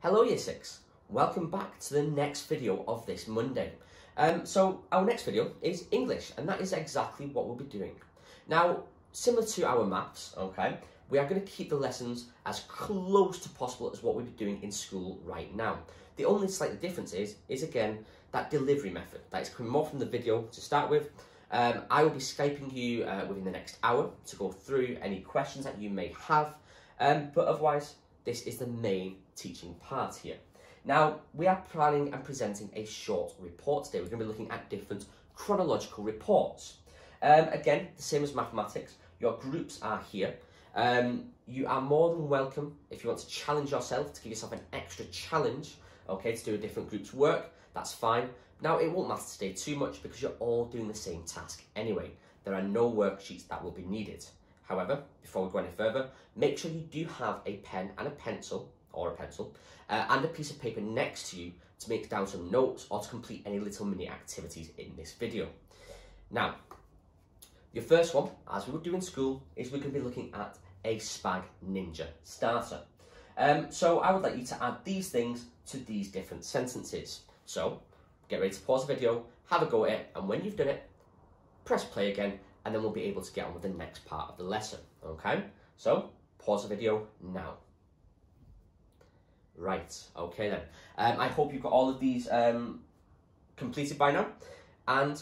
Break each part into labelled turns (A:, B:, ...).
A: Hello Year 6, welcome back to the next video of this Monday. Um, so our next video is English and that is exactly what we'll be doing. Now, similar to our maths, okay, we are going to keep the lessons as close to possible as what we'll be doing in school right now. The only slight difference is, is again, that delivery method. That is coming more from the video to start with. Um, I will be Skyping you uh, within the next hour to go through any questions that you may have. Um, but otherwise, this is the main teaching part here. Now, we are planning and presenting a short report today. We're going to be looking at different chronological reports. Um, again, the same as mathematics, your groups are here. Um, you are more than welcome if you want to challenge yourself, to give yourself an extra challenge, okay, to do a different group's work, that's fine. Now, it won't matter today too much because you're all doing the same task anyway. There are no worksheets that will be needed. However, before we go any further, make sure you do have a pen and a pencil, or a pencil, uh, and a piece of paper next to you to make down some notes or to complete any little mini activities in this video. Now, your first one, as we would do in school, is we're going to be looking at a Spag Ninja starter. Um, so I would like you to add these things to these different sentences. So get ready to pause the video, have a go at it, and when you've done it, press play again, and then we'll be able to get on with the next part of the lesson, okay? So pause the video now. Right, okay then. Um, I hope you've got all of these um, completed by now, and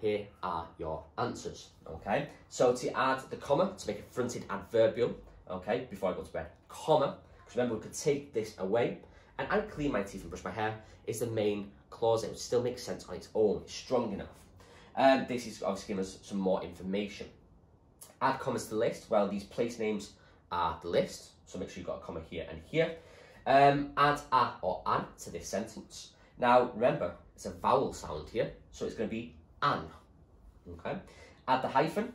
A: here are your answers, okay? So to add the comma, to make a fronted adverbial, okay, before I go to bed, comma, because remember we could take this away, and I clean my teeth and brush my hair is the main clause. It would still make sense on its own, it's strong enough. Um, this is obviously giving us some more information. Add commas to the list. Well, these place names are the list, so make sure you've got a comma here and here. Um, add a or an to this sentence. Now, remember, it's a vowel sound here, so it's going to be an. Okay. Add the hyphen,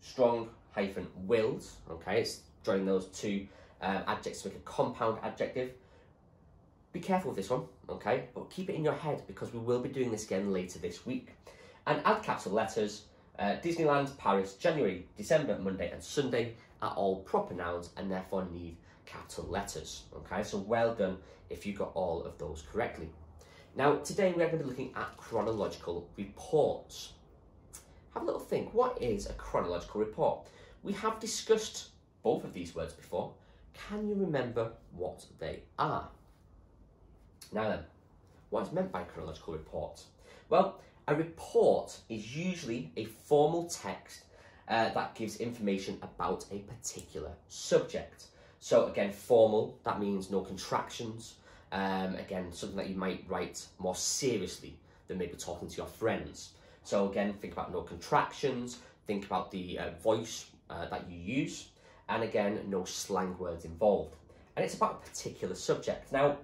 A: strong hyphen wills. Okay, it's joining those two um, adjectives to make a compound adjective. Be careful with this one, okay? But keep it in your head because we will be doing this again later this week. And add capital letters. Uh, Disneyland, Paris, January, December, Monday, and Sunday are all proper nouns and therefore need capital letters. Okay, so well done if you got all of those correctly. Now, today we are going to be looking at chronological reports. Have a little think, what is a chronological report? We have discussed both of these words before. Can you remember what they are? Now then, what is meant by chronological report? Well, a report is usually a formal text uh, that gives information about a particular subject. So again, formal, that means no contractions. Um, again, something that you might write more seriously than maybe talking to your friends. So again, think about no contractions, think about the uh, voice uh, that you use, and again, no slang words involved. And it's about a particular subject. Now,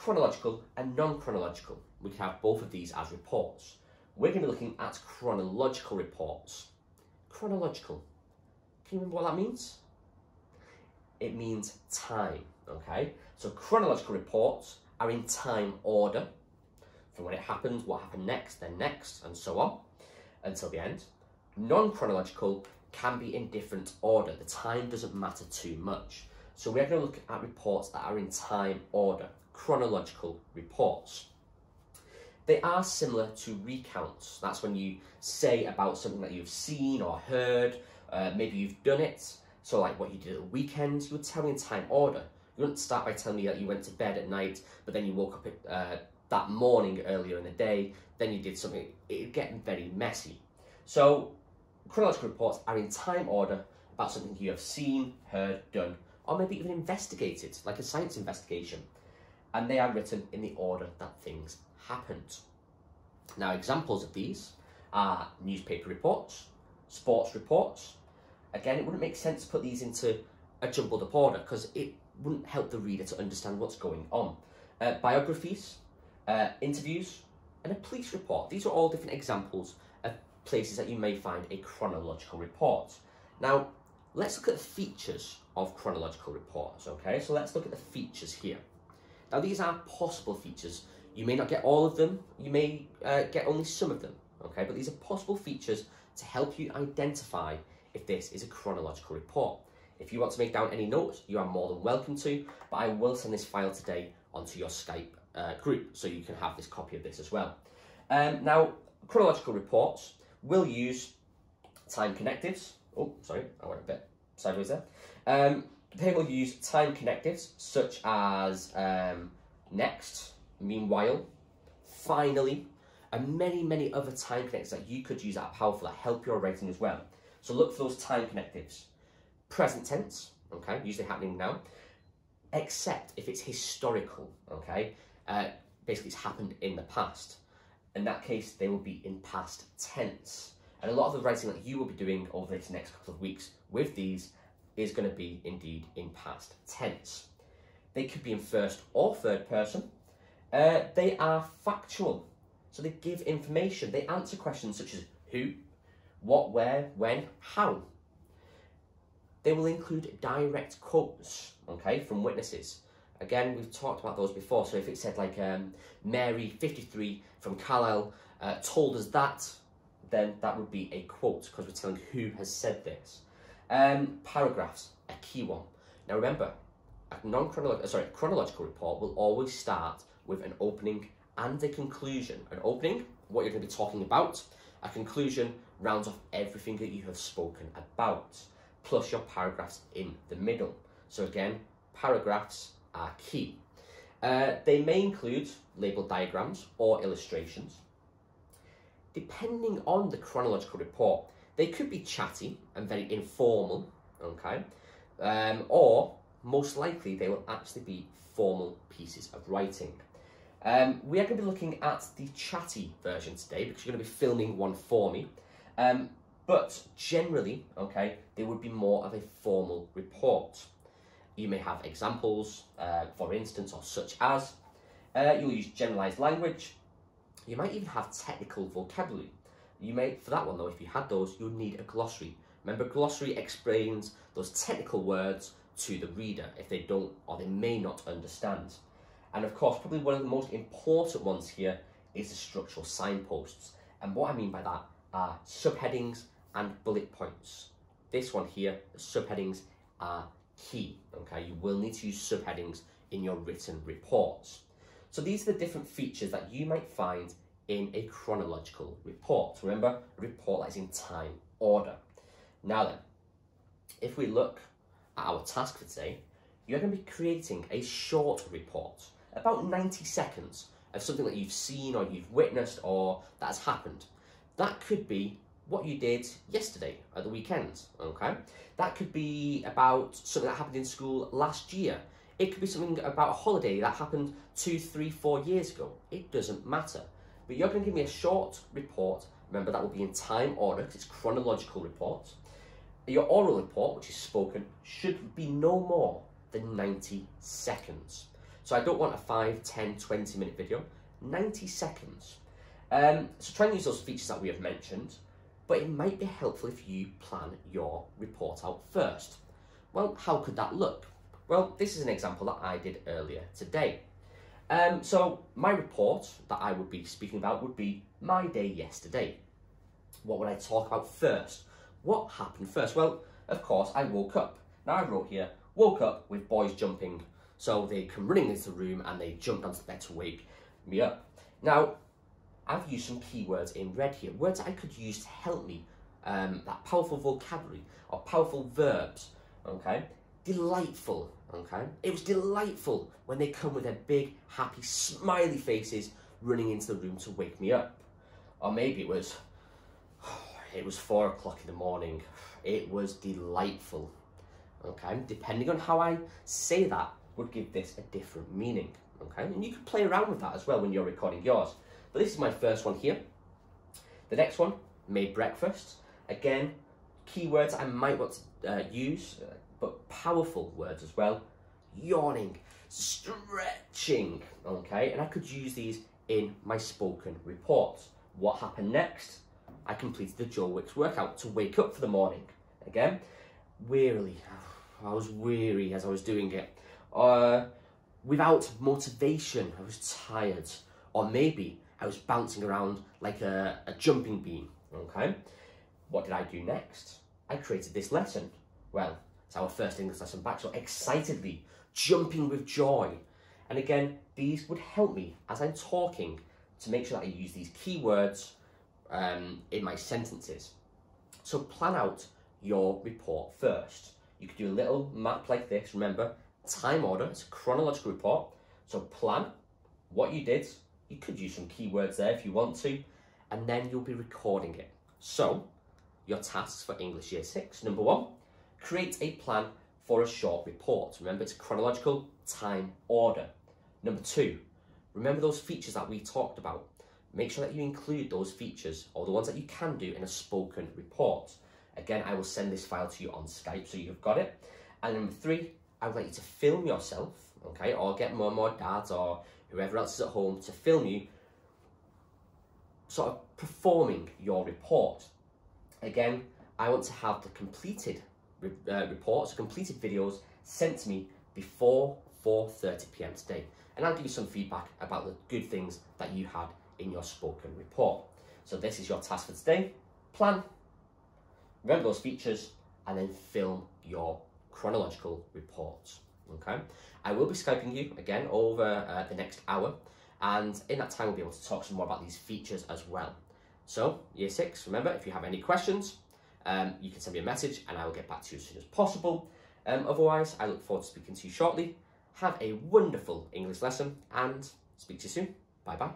A: chronological and non-chronological, we can have both of these as reports. We're going to be looking at chronological reports. Chronological. Can you remember what that means? it means time, okay? So chronological reports are in time order from when it happened, what happened next, then next, and so on, until the end. Non-chronological can be in different order. The time doesn't matter too much. So we're going to look at reports that are in time order, chronological reports. They are similar to recounts. That's when you say about something that you've seen or heard, uh, maybe you've done it, so like what you did at the weekend, you would tell me in time order. You wouldn't start by telling me that you went to bed at night, but then you woke up at, uh, that morning earlier in the day, then you did something. It'd get very messy. So chronological reports are in time order about something you have seen, heard, done, or maybe even investigated, like a science investigation. And they are written in the order that things happened. Now, examples of these are newspaper reports, sports reports, Again, it wouldn't make sense to put these into a jumbled up order because it wouldn't help the reader to understand what's going on. Uh, biographies, uh, interviews, and a police report. These are all different examples of places that you may find a chronological report. Now, let's look at the features of chronological reports, okay? So let's look at the features here. Now, these are possible features. You may not get all of them, you may uh, get only some of them, okay? But these are possible features to help you identify if this is a chronological report. If you want to make down any notes, you are more than welcome to, but I will send this file today onto your Skype uh, group so you can have this copy of this as well. Um, now, chronological reports will use time connectives. Oh, sorry, I went a bit sideways there. Um, they will use time connectives such as um, next, meanwhile, finally, and many, many other time connectives that you could use that are powerful that help your writing as well. So look for those time connectives. Present tense, okay, usually happening now, except if it's historical, okay, uh, basically it's happened in the past. In that case, they will be in past tense. And a lot of the writing that you will be doing over this next couple of weeks with these is going to be indeed in past tense. They could be in first or third person. Uh, they are factual, so they give information. They answer questions such as who, what, where, when, how. They will include direct quotes, okay, from witnesses. Again, we've talked about those before. So if it said like um, Mary, 53, from Carlisle, uh, told us that, then that would be a quote because we're telling who has said this. Um, paragraphs, a key one. Now remember, a non-chronological, sorry, chronological report will always start with an opening and a conclusion. An opening, what you're going to be talking about. A conclusion rounds off everything that you have spoken about, plus your paragraphs in the middle. So again, paragraphs are key. Uh, they may include labeled diagrams or illustrations. Depending on the chronological report, they could be chatty and very informal, okay? Um, or most likely they will actually be formal pieces of writing. Um, we are going to be looking at the chatty version today because you're going to be filming one for me. Um, but generally, okay, they would be more of a formal report. You may have examples, uh, for instance, or such as. Uh, you'll use generalized language. You might even have technical vocabulary. You may, for that one though, if you had those, you would need a glossary. Remember, glossary explains those technical words to the reader if they don't or they may not understand. And of course, probably one of the most important ones here is the structural signposts. And what I mean by that are subheadings and bullet points. This one here, the subheadings are key, okay? You will need to use subheadings in your written reports. So these are the different features that you might find in a chronological report. Remember, a report that is in time order. Now then, if we look at our task for today, you're going to be creating a short report, about 90 seconds, of something that you've seen or you've witnessed or that has happened. That could be what you did yesterday at the weekend, okay? That could be about something that happened in school last year. It could be something about a holiday that happened two, three, four years ago. It doesn't matter. But you're going to give me a short report. Remember, that will be in time order because it's chronological report. Your oral report, which is spoken, should be no more than 90 seconds. So I don't want a 5, 10, 20 minute video. 90 seconds. Um, so try and use those features that we have mentioned but it might be helpful if you plan your report out first. Well, how could that look? Well, this is an example that I did earlier today. Um, so my report that I would be speaking about would be my day yesterday. What would I talk about first? What happened first? Well, of course, I woke up. Now I wrote here, woke up with boys jumping. So they come running into the room and they jumped onto the bed to wake me up. Now, I've used some keywords in red here, words I could use to help me, um, that powerful vocabulary or powerful verbs, okay? Delightful, okay? It was delightful when they come with their big, happy, smiley faces running into the room to wake me up. Or maybe it was, it was four o'clock in the morning. It was delightful, okay? Depending on how I say that would give this a different meaning, okay? And you can play around with that as well when you're recording yours. But this is my first one here. The next one, made breakfast. Again, keywords I might want to uh, use, uh, but powerful words as well. Yawning, stretching, okay? And I could use these in my spoken reports. What happened next? I completed the Joe Wicks workout to wake up for the morning. Again, wearily. I was weary as I was doing it. Uh, without motivation, I was tired. Or maybe I was bouncing around like a, a jumping bean, okay? What did I do next? I created this lesson. Well, It's our first English lesson back, so excitedly, jumping with joy. And again, these would help me as I'm talking to make sure that I use these keywords um, in my sentences. So plan out your report first. You could do a little map like this. Remember, time order, it's a chronological report. So plan what you did. You could use some keywords there if you want to, and then you'll be recording it. So, your tasks for English Year 6. Number one, create a plan for a short report. Remember, it's chronological time order. Number two, remember those features that we talked about. Make sure that you include those features or the ones that you can do in a spoken report. Again, I will send this file to you on Skype so you've got it. And number three, I would like you to film yourself, okay, or get mum or dad or whoever else is at home to film you sort of performing your report. Again, I want to have the completed uh, reports, completed videos sent to me before 4.30pm today. And I'll give you some feedback about the good things that you had in your spoken report. So this is your task for today. Plan, remember those features, and then film your chronological reports. Okay, I will be Skyping you again over uh, the next hour, and in that time we'll be able to talk some more about these features as well. So, year six, remember, if you have any questions, um, you can send me a message and I will get back to you as soon as possible. Um, otherwise, I look forward to speaking to you shortly. Have a wonderful English lesson and speak to you soon. Bye bye.